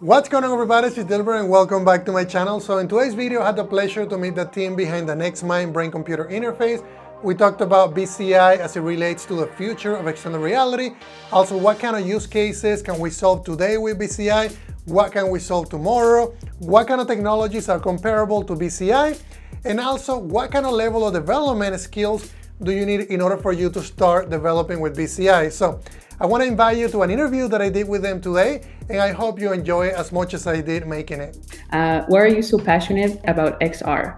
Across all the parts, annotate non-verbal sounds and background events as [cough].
What's going on everybody, it's Dilmer and welcome back to my channel. So in today's video, I had the pleasure to meet the team behind the NextMind brain-computer interface. We talked about BCI as it relates to the future of extended reality. Also, what kind of use cases can we solve today with BCI? What can we solve tomorrow? What kind of technologies are comparable to BCI? And also, what kind of level of development skills do you need in order for you to start developing with BCI? So I want to invite you to an interview that I did with them today, and I hope you enjoy it as much as I did making it. Uh, why are you so passionate about XR?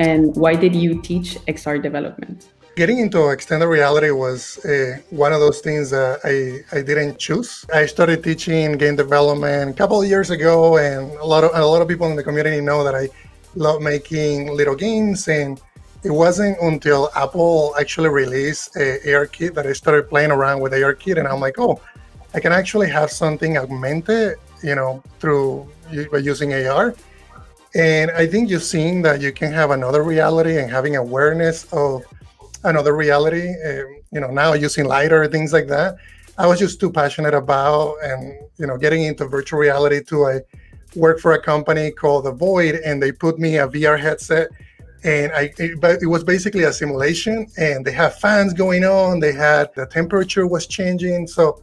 And why did you teach XR development? Getting into extended reality was uh, one of those things that I, I didn't choose. I started teaching game development a couple of years ago, and a lot of a lot of people in the community know that I love making little games and it wasn't until Apple actually released ARKit that I started playing around with ARKit, and I'm like, oh, I can actually have something augmented, you know, through by using AR. And I think you're seeing that you can have another reality and having awareness of another reality. Uh, you know, now using lidar things like that. I was just too passionate about and you know getting into virtual reality too. I work for a company called The Void, and they put me a VR headset and I, it, it was basically a simulation and they had fans going on they had the temperature was changing. So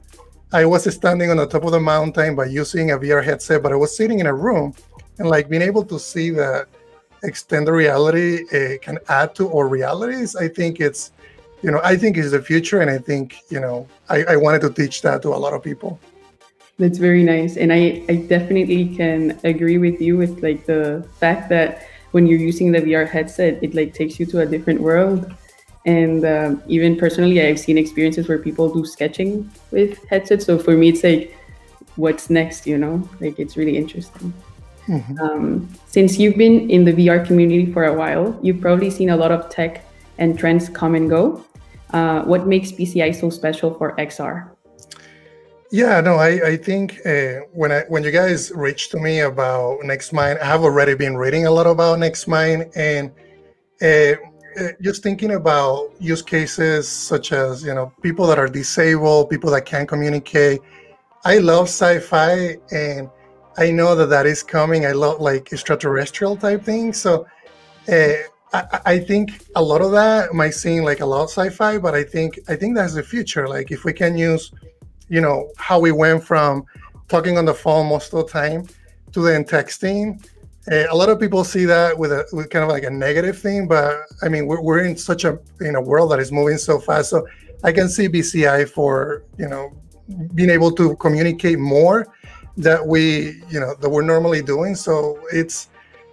i was standing on the top of the mountain by using a vr headset but i was sitting in a room and like being able to see that extended reality uh, can add to our realities i think it's you know i think is the future and i think you know I, I wanted to teach that to a lot of people. That's very nice and i i definitely can agree with you with like the fact that when you're using the VR headset, it like takes you to a different world. And um, even personally, I've seen experiences where people do sketching with headsets. So for me, it's like, what's next? You know, like it's really interesting. Mm-hmm. Um, since you've been in the VR community for a while, you've probably seen a lot of tech and trends come and go. Uh, what makes BCI so special for XR? Yeah, no, I, I think uh, when I when you guys reached to me about Next NextMind, I have already been reading a lot about Next NextMind and uh, uh, just thinking about use cases such as you know people that are disabled, people that can't communicate. I love sci-fi and I know that that is coming. I love like extraterrestrial type things. So uh, I, I, think a lot of that might seem like a lot of sci-fi, but I think I think that's the future. Like if we can use you know how we went from talking on the phone most of the time to then texting. Uh, a lot of people see that with a with kind of like a negative thing, but I mean we're, we're in such a in a world that is moving so fast. So I can see BCI for you know being able to communicate more that we you know that we're normally doing. So it's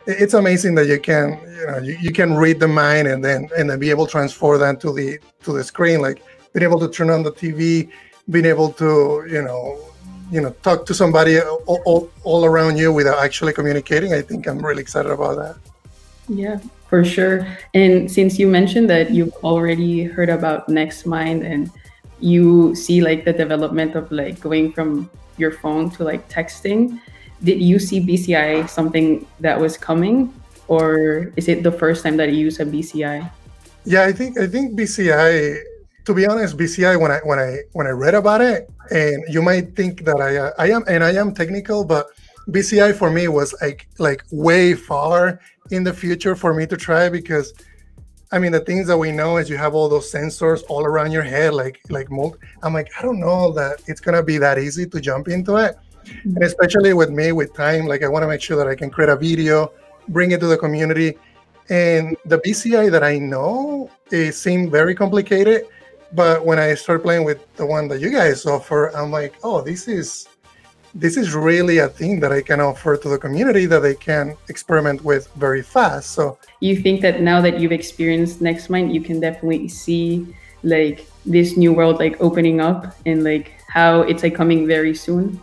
it's amazing that you can you know you, you can read the mind and then and then be able to transfer that to the to the screen like being able to turn on the tv being able to you know you know talk to somebody all, all, all, around you without actually communicating i think i'm really excited about that. Yeah for sure. And since you mentioned that you've already heard about nextmind and you see like the development of like going from your phone to like texting did you see bci something that was coming? Or is it the first time that you use a bci yeah i think i think bci to be honest, BCI when I when I when I read about it, and you might think that I uh, I am and I am technical, but BCI for me was like like way far in the future for me to try because I mean the things that we know is you have all those sensors all around your head, like like mold. I'm like I don't know that it's gonna be that easy to jump into it, and especially with me with time, like I want to make sure that I can create a video, bring it to the community, and the BCI that I know it seemed very complicated but when I started playing with the one that you guys offer, I'm like, oh, this is this is really a thing that I can offer to the community that they can experiment with very fast. So you think that now that you've experienced NextMind, you can definitely see like this new world like opening up and like how it's like coming very soon.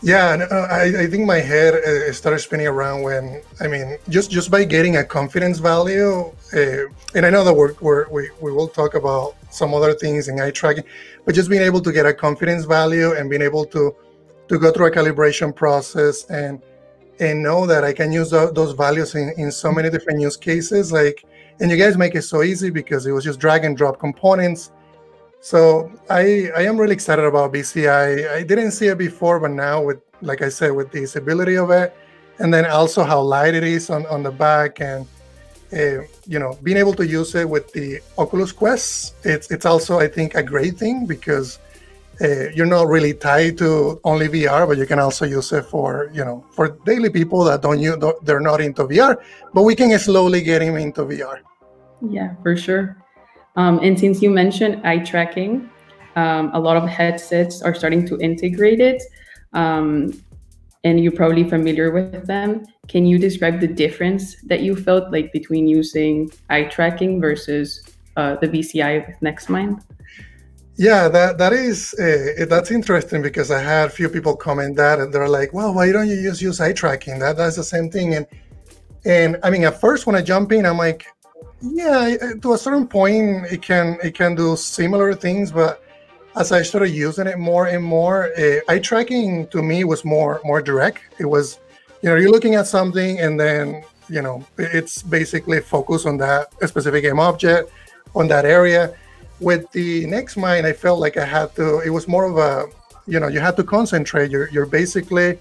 Yeah, uh, I, I think my head uh, started spinning around when I mean just just by getting a confidence value, uh, and I know that we're, we're, we we will talk about some other things in eye tracking, but just being able to get a confidence value and being able to to go through a calibration process and and know that I can use those values in, in so many different use cases. Like, and you guys make it so easy because it was just drag and drop components so I I am really excited about BCI. I didn't see it before, but now with like I said, with the usability of it, and then also how light it is on, on the back and uh, you know being able to use it with the Oculus Quest. It's it's also I think a great thing because uh, you're not really tied to only VR, but you can also use it for you know for daily people that don't you they're not into VR, but we can slowly get them into VR. Yeah, for sure. Um, and since you mentioned eye tracking, um, a lot of headsets are starting to integrate it. Um, and you're probably familiar with them. Can you describe the difference that you felt like between using eye tracking versus uh, the BCI with NextMind? Yeah, that that is uh, that's interesting because I had a few people comment that and they're like, "Well, why don't you just use eye tracking? That that's the same thing." And and I mean, at first when I jump in, I'm like, "Yeah, to a certain point, it can it can do similar things, but." as I started using it more and more, uh, eye tracking to me was more more direct. It was, you know, you're looking at something and then you know it's basically focused on that specific game object on that area. With the NextMind, I felt like I had to. It was more of a, you know, you had to concentrate. You're you're basically.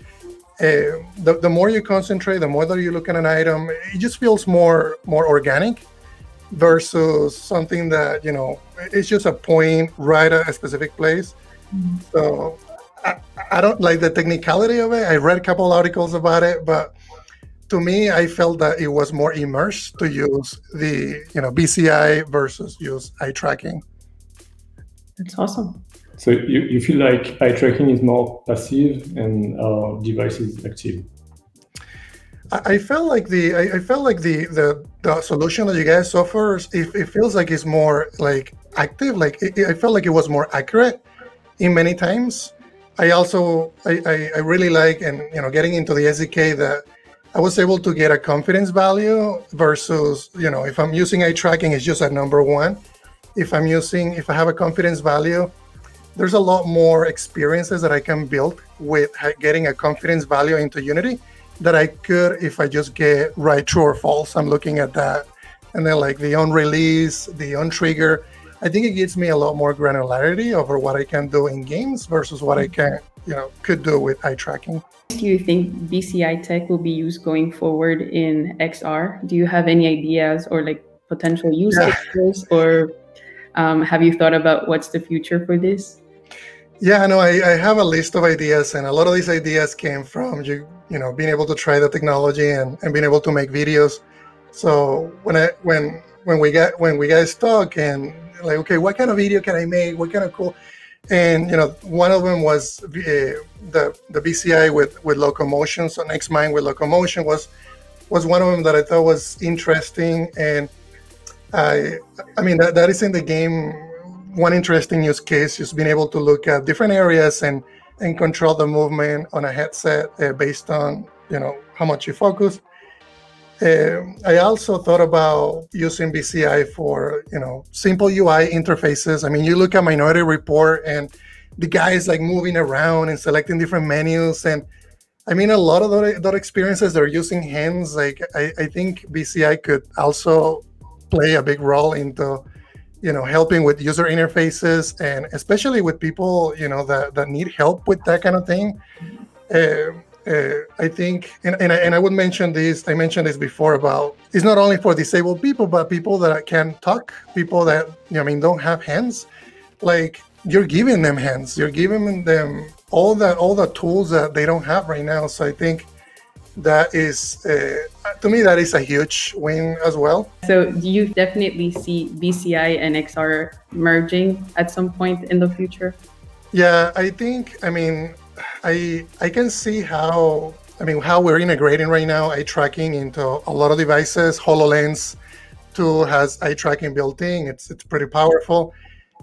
Uh, the, the more you concentrate, the more that you look at an item, it just feels more more organic versus something that you know it's just a point right at a specific place. Mm-hmm. so I, I, don't like the technicality of it. I read a couple articles about it but to me i felt that it was more immersed to use the you know bci versus use eye tracking. That's awesome. So you, you feel like eye tracking is more passive and our device is active I felt like the I, felt like the, the the solution that you guys offer it, it feels like it's more like active like it, I felt like it was more accurate in many times. I also I, I, I really like and you know getting into the SDK that I was able to get a confidence value versus you know if I'm using eye tracking it's just a number one. If I'm using if I have a confidence value there's a lot more experiences that I can build with getting a confidence value into Unity that I could if I just get right true or false. I'm looking at that. And then like the on release, the on trigger, I think it gives me a lot more granularity over what I can do in games versus what I can, you know, could do with eye tracking. Do you think BCI tech will be used going forward in XR? Do you have any ideas or like potential use yeah. cases or um, have you thought about what's the future for this? Yeah, no, I, I have a list of ideas, and a lot of these ideas came from you you know being able to try the technology and, and being able to make videos. So when i when when we get when we guys talk and like okay what kind of video can i make? What kind of cool and you know one of them was uh, the the bci with with locomotion. So NextMind with locomotion was was one of them that i thought was interesting and i i mean that, that is in the game one interesting use case is being able to look at different areas and and control the movement on a headset uh, based on you know how much you focus. Uh, I also thought about using BCI for you know simple UI interfaces. I mean, you look at Minority Report and the guy is like moving around and selecting different menus and I mean, a lot of those experiences they're using hands. Like I, I think BCI could also play a big role into you know helping with user interfaces and especially with people you know that, that need help with that kind of thing. Uh, uh, i think and, and, I, and i would mention this i mentioned this before about it's not only for disabled people but people that can talk people that you know, i mean don't have hands. Like you're giving them hands. You're giving them all that all the tools that they don't have right now. So i think that is uh, to me that is a huge win as well. So do you definitely see bci and xr merging at some point in the future? Yeah i think i mean i i can see how i mean how we're integrating right now eye tracking into a lot of devices hololens 2 has eye tracking built in. It's it's pretty powerful.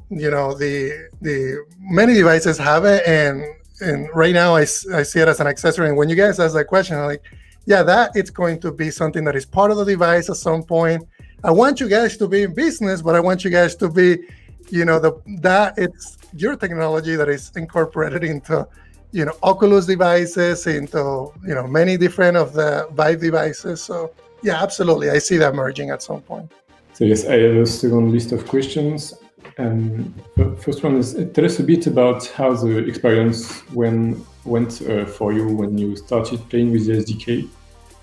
You know the the many devices have it and and right now I, I see it as an accessory. And when you guys ask that question, I'm like, yeah, that it's going to be something that is part of the device at some point. I want you guys to be in business, but I want you guys to be, you know, the that it's your technology that is incorporated into, you know, Oculus devices, into you know many different of the Vive devices. So yeah, absolutely, I see that merging at some point. So yes, I have a second list of questions. Um, first one is tell us a bit about how the experience when went uh, for you when you started playing with the SDK?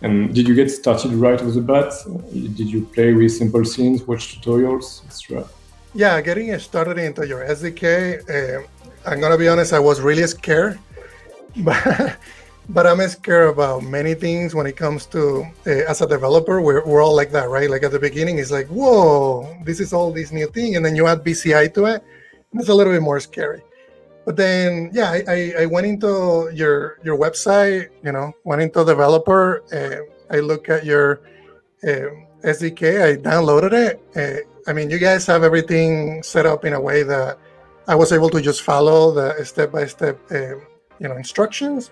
And did you get started right off the bat? Did you play with simple scenes, watch tutorials, etc.? Yeah, getting started into your SDK, uh, I'm gonna be honest, I was really scared, [laughs] but but I'm scared about many things when it comes to uh, as a developer. We're, we're all like that, right? Like at the beginning, it's like, whoa, this is all this new thing, and then you add BCI to it, and it's a little bit more scary. But then, yeah, I, I, went into your your website, you know, went into developer. Uh, I look at your uh, SDK. I downloaded it. I mean, you guys have everything set up in a way that I was able to just follow the step by step, you know, instructions.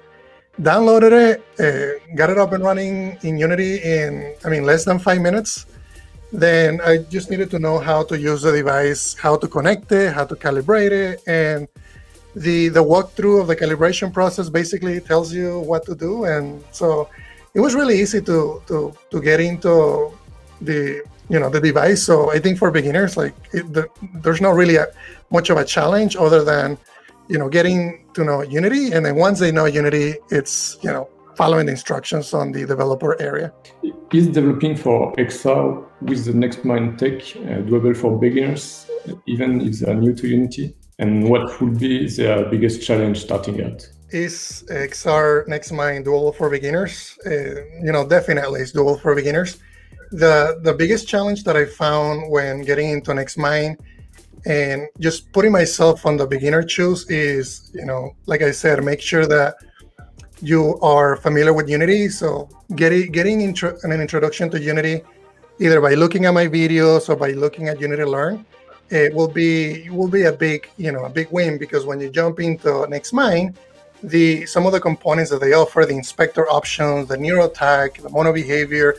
Downloaded it, uh, got it up and running in Unity in, I mean, less than five minutes. Then I just needed to know how to use the device, how to connect it, how to calibrate it, and the the walkthrough of the calibration process basically tells you what to do and so it was really easy to to to get into the you know the device so i think for beginners like it, the, there's not really a, much of a challenge other than you know getting to know unity and then once they know unity it's you know following the instructions on the developer area is developing for xr with the next nextmind tech uh, doable for beginners even if they're new to unity and what would be their biggest challenge starting out? Is XR Nextmind doable for beginners? Uh, you know, definitely it's doable for beginners. The the biggest challenge that I found when getting into Nextmind and just putting myself on the beginner shoes is, you know, like I said, make sure that you are familiar with Unity. So getting getting intro, an introduction to Unity, either by looking at my videos or by looking at Unity Learn, it will be will be a big you know a big win because when you jump into Nextmind, the some of the components that they offer, the inspector options, the neurotag, the MonoBehaviour,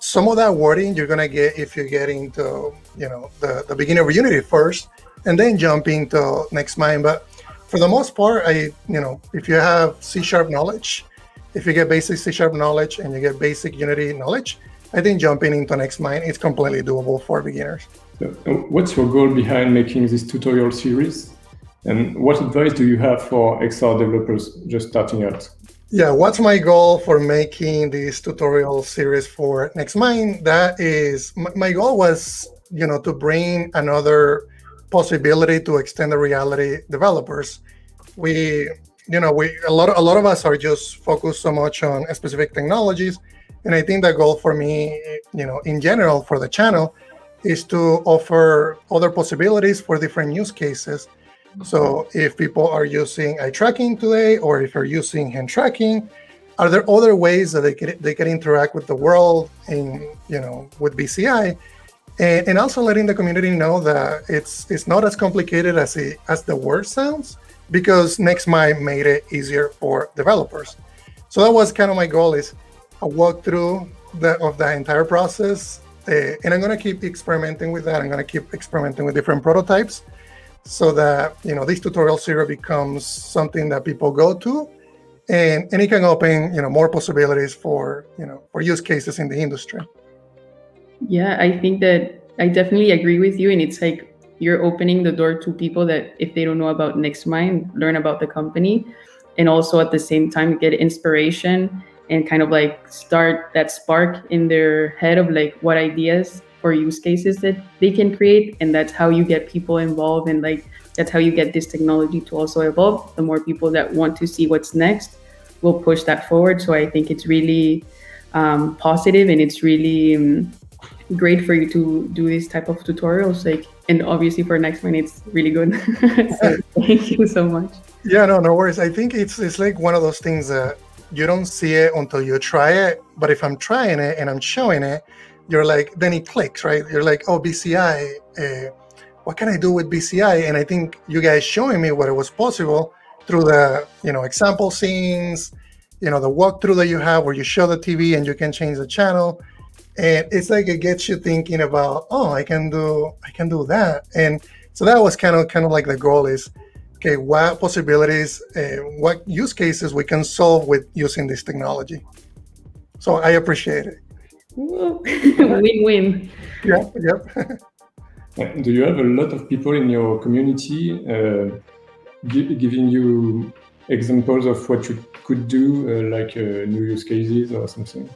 some of that wording you're gonna get if you get into you know the, the beginning of Unity first, and then jump into Nextmind. But for the most part, I you know if you have C sharp knowledge, if you get basic C sharp knowledge and you get basic Unity knowledge, I think jumping into Nextmind is completely doable for beginners. So, uh, what's your goal behind making this tutorial series? And what advice do you have for XR developers just starting out? Yeah, what's my goal for making this tutorial series for Nextmind? That is, my goal was, you know, to bring another possibility to extend the reality developers. We, you know, we a lot, a lot of us are just focused so much on specific technologies, and I think the goal for me, you know, in general for the channel is to offer other possibilities for different use cases. So if people are using eye tracking today, or if they're using hand tracking, are there other ways that they can they can interact with the world in you know with BCI, and, and also letting the community know that it's it's not as complicated as it as the word sounds, because Nextmind made it easier for developers. So that was kind of my goal is a walkthrough the, of the entire process uh, and I'm going to keep experimenting with that. I'm going to keep experimenting with different prototypes so that, you know, this tutorial series becomes something that people go to and, and it can open, you know, more possibilities for, you know, for use cases in the industry. Yeah, I think that I definitely agree with you. And it's like you're opening the door to people that if they don't know about Nextmind, learn about the company and also at the same time get inspiration and kind of like start that spark in their head of like what ideas or use cases that they can create and that's how you get people involved and like that's how you get this technology to also evolve. The more people that want to see what's next will push that forward. So i think it's really um, positive and it's really um, great for you to do this type of tutorials like and obviously for next one it's really good. [laughs] So thank you so much. Yeah no no worries. I think it's it's like one of those things that you don't see it until you try it. But if I'm trying it and I'm showing it, you're like, then it clicks, right? You're like, oh, BCI, uh, what can I do with BCI? And I think you guys showing me what it was possible through the, you know, example scenes, you know, the walkthrough that you have where you show the TV and you can change the channel. And it's like it gets you thinking about, oh, I can do, I can do that. And so that was kind of, kind of like the goal is okay, what possibilities, uh, what use cases we can solve with using this technology. So I appreciate it. [laughs] Win-win. yeah, yep. [laughs] Do you have a lot of people in your community uh, giving you examples of what you could do, uh, like uh, new use cases or something?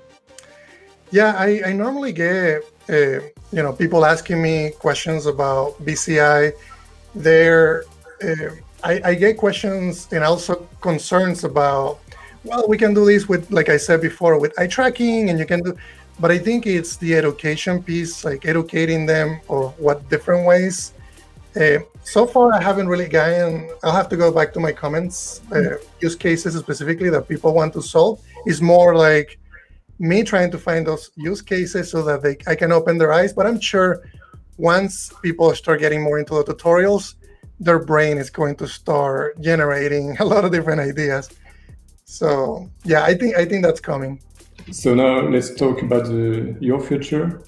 Yeah, I, I normally get uh, you know people asking me questions about BCI. There, uh, I, I get questions and also concerns about well, we can do this with, like I said before, with eye tracking, and you can do. But I think it's the education piece, like educating them of what different ways. Uh, so far, I haven't really gotten. I'll have to go back to my comments. Uh, use cases specifically that people want to solve is more like me trying to find those use cases so that they I can open their eyes. But I'm sure once people start getting more into the tutorials, their brain is going to start generating [laughs] a lot of different ideas. So yeah, I think I think that's coming. So now let's talk about the, your future.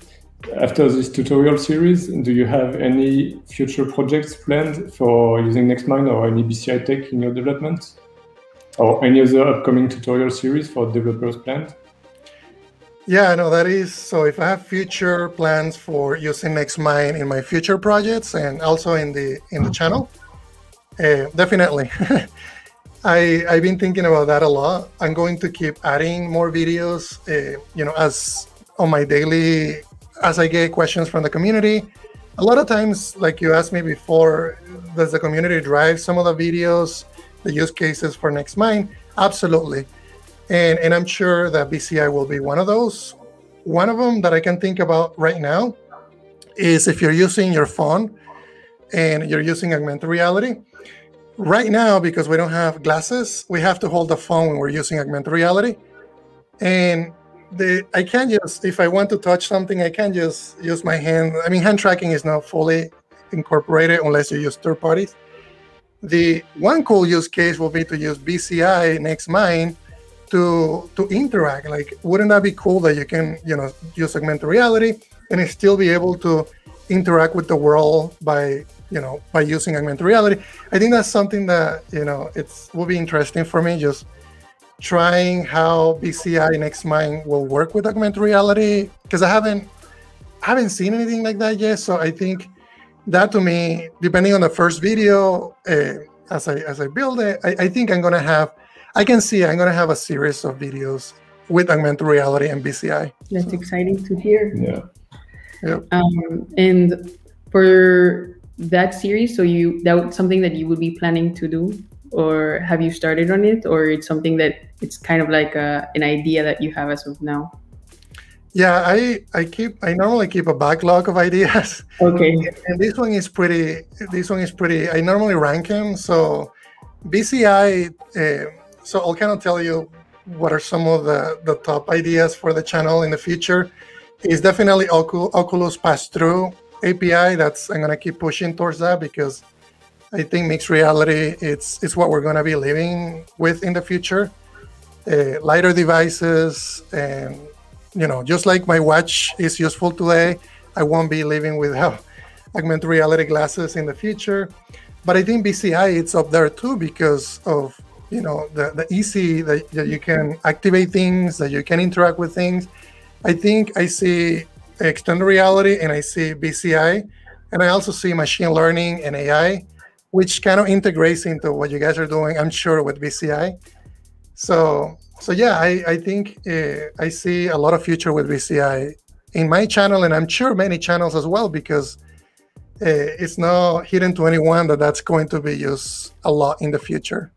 After this tutorial series, do you have any future projects planned for using NextMind or any BCI tech in your development? Or any other upcoming tutorial series for developers planned? Yeah, no, that is so. If I have future plans for using NextMind in my future projects and also in the in the channel, uh, definitely. [laughs] I I've been thinking about that a lot. I'm going to keep adding more videos. Uh, you know, as on my daily, as I get questions from the community. A lot of times, like you asked me before, does the community drive some of the videos, the use cases for NextMind? Absolutely and and I'm sure that BCI will be one of those. One of them that I can think about right now is if you're using your phone and you're using augmented reality. Right now, because we don't have glasses, we have to hold the phone when we're using augmented reality. And the I can't just if I want to touch something, I can't just use my hand. I mean, hand tracking is not fully incorporated unless you use third parties. The one cool use case will be to use BCI next NextMind to to interact. Like, wouldn't that be cool that you can, you know, use augmented reality and still be able to interact with the world by, you know, by using augmented reality? I think that's something that you know it's will be interesting for me. Just trying how BCI NextMind will work with augmented reality because I haven't I haven't seen anything like that yet. So I think that to me, depending on the first video, uh, as I as I build it, I, I think I'm gonna have I can see I'm going to have a series of videos with augmented reality and BCI. That's so. exciting to hear. Yeah. Yep. Um, and for that series, so you that was something that you would be planning to do, or have you started on it, or it's something that it's kind of like a, an idea that you have as of now? Yeah, I I keep I normally keep a backlog of ideas. [laughs] Okay. And this one is pretty. This one is pretty. I normally rank them. So BCI. Uh, so I'll kind of tell you what are some of the, the top ideas for the channel in the future. Is definitely Oculus Pass Through API. That's I'm gonna keep pushing towards that because I think mixed reality it's it's what we're gonna be living with in the future. Uh, lighter devices and you know just like my watch is useful today, I won't be living without [laughs] augmented reality glasses in the future. But I think BCI it's up there too because of you know the, the easy that, that you can activate things that you can interact with things i think i see extended reality and i see bci and i also see machine learning and ai which kind of integrates into what you guys are doing i'm sure with bci so so yeah i i think uh, i see a lot of future with bci in my channel and i'm sure many channels as well because uh, it's not hidden to anyone that that's going to be used a lot in the future